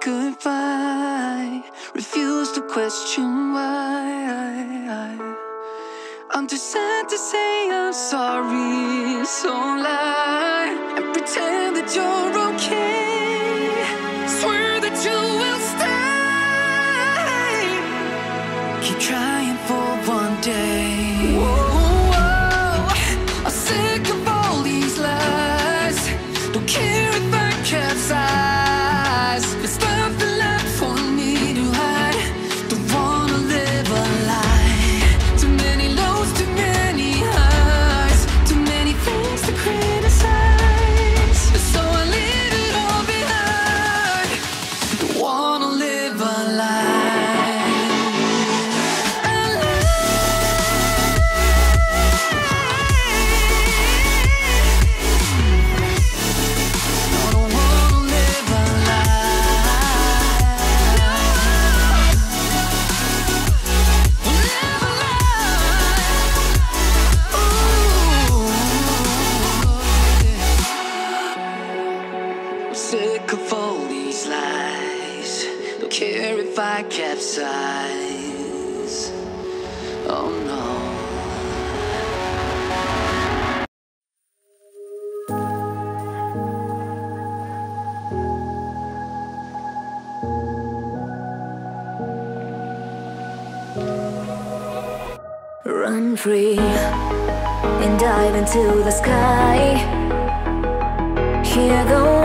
goodbye. Refuse to question why. I'm too sad to say I'm sorry, so lie and pretend that you're okay. Swear that you will stay. Keep trying. sick of all these lies. Don't care if I capsize. Oh no. Run free and dive into the sky. Hear the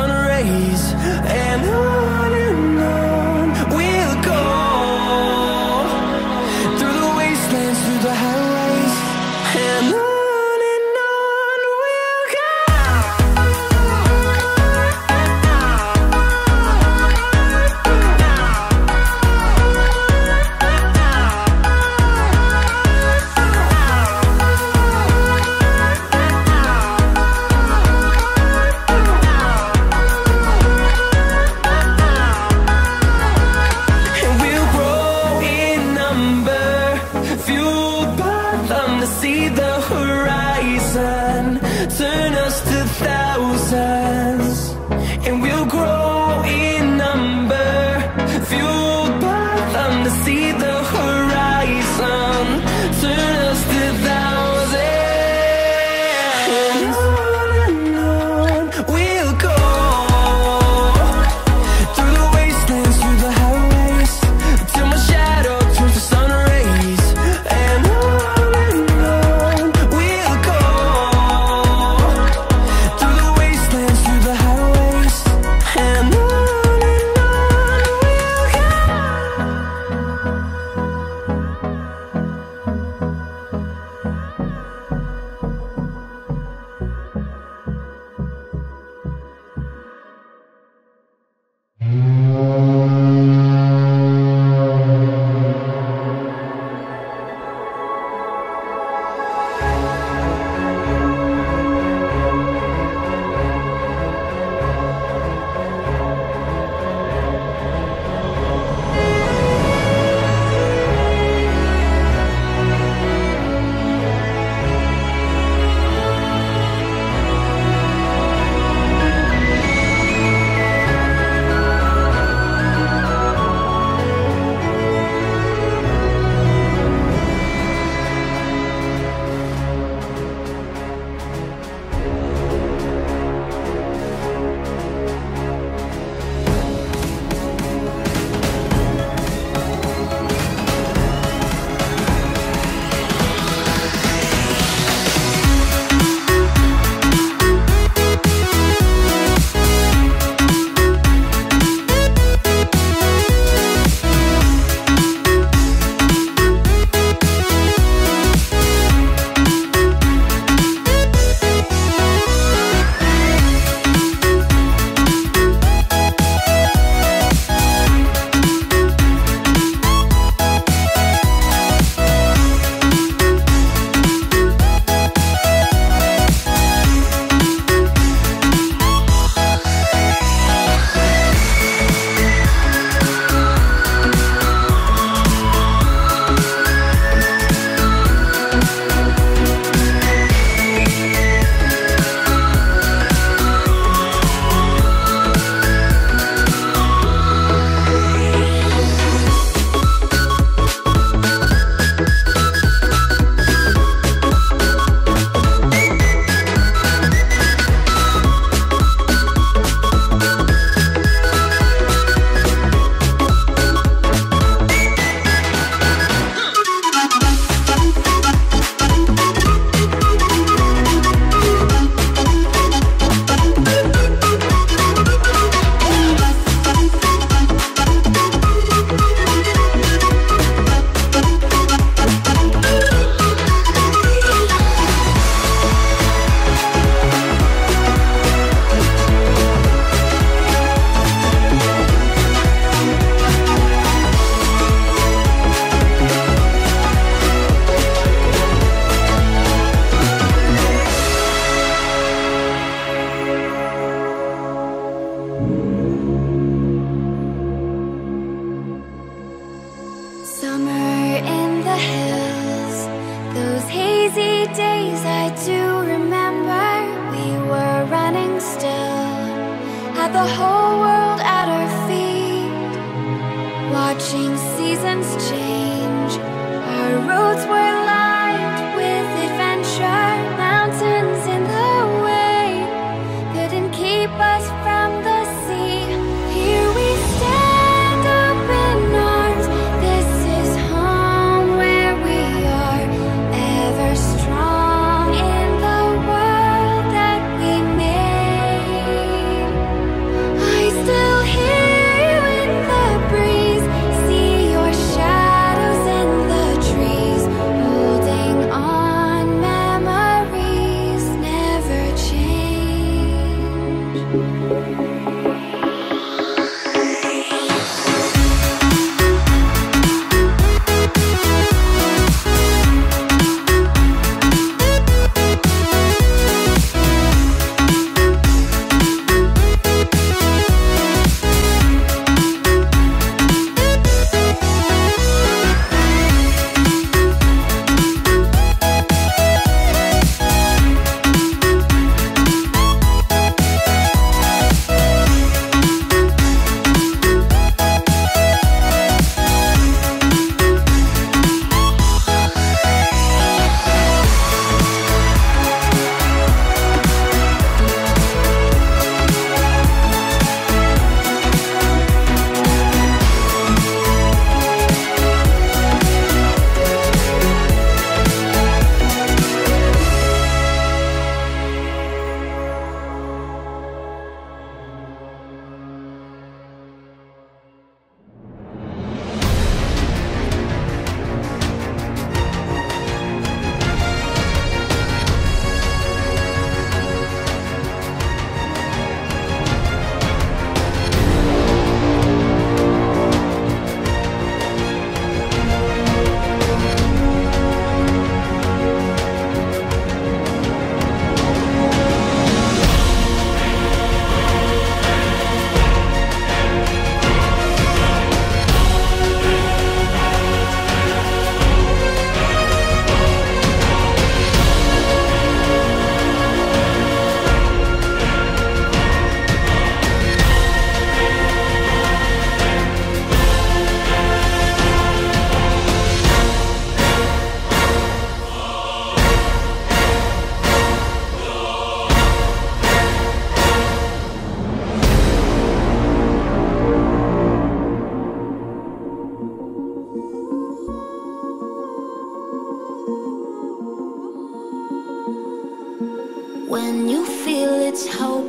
sun rays and I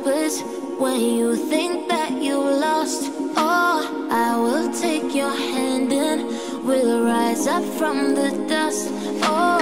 purpose when you think that you lost all. Oh, I will take your hand and we'll rise up from the dust. Oh.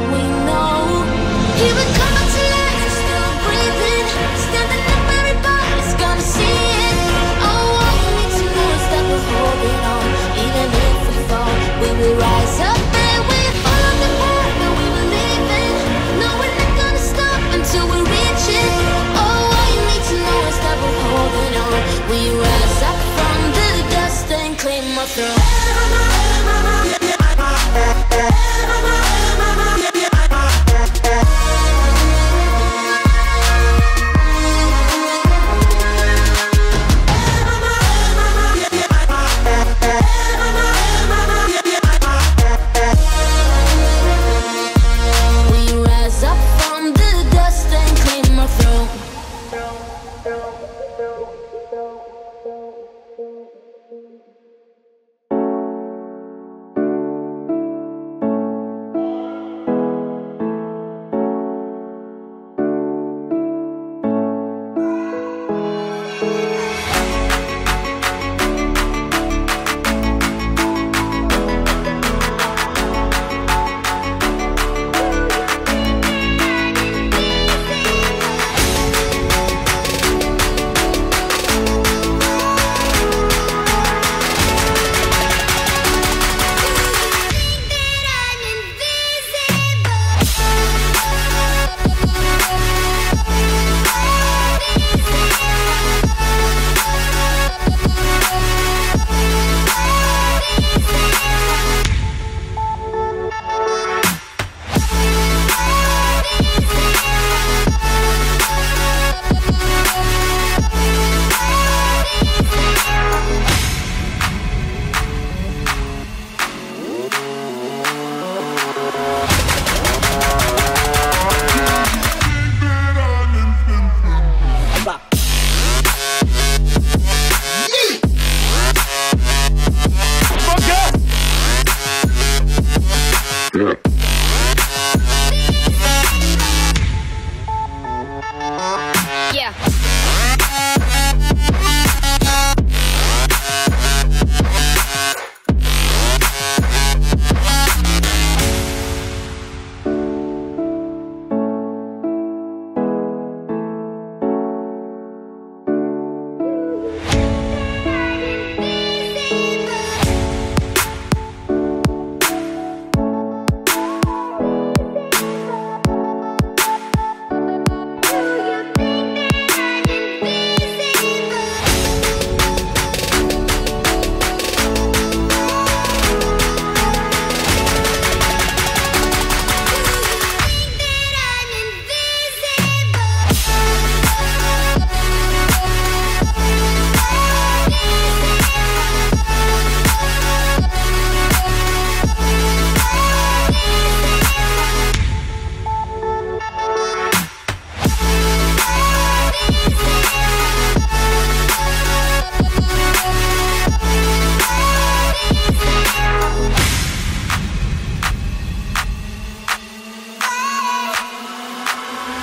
Step.